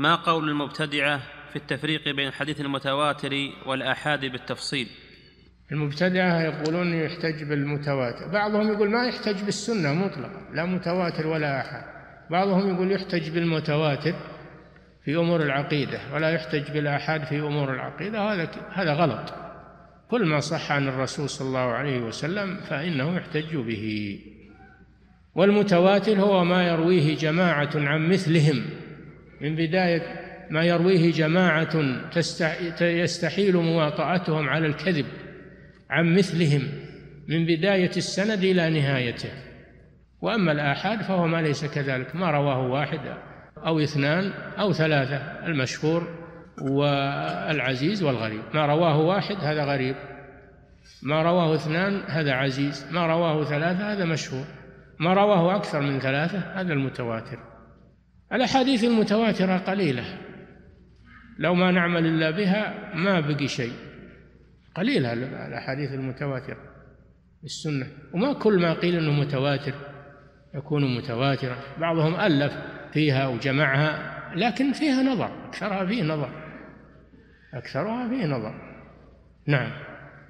ما قول المبتدعة في التفريق بين الحديث المتواتر والآحاد بالتفصيل؟ المبتدعة يقولون يحتج بالمتواتر. بعضهم يقول ما يحتج بالسنة مطلقا لا متواتر ولا أحد بعضهم يقول يحتج بالمتواتر في أمور العقيدة ولا يحتج بالآحاد في أمور العقيدة. هذا هذا غلط. كل ما صح عن الرسول صلى الله عليه وسلم فإنه يحتج به. والمتواتر هو ما يرويه جماعة عن مثلهم. من بداية ما يرويه جماعة يستحيل مواطأتهم على الكذب عن مثلهم من بداية السند إلى نهايته. وأما الآحاد فهو ما ليس كذلك ما رواه واحد أو اثنان أو ثلاثة المشهور والعزيز والغريب. ما رواه واحد هذا غريب ما رواه اثنان هذا عزيز ما رواه ثلاثة هذا مشهور ما رواه أكثر من ثلاثة هذا المتواتر. الأحاديث المتواترة قليلة. لو ما نعمل إلا بها ما بقي شيء. قليلة الأحاديث المتواترة السنة وما كل ما قيل أنه متواتر يكون متواترا. بعضهم ألف فيها وجمعها لكن فيها نظر. أكثرها فيه نظر. أكثرها فيه نظر. نعم.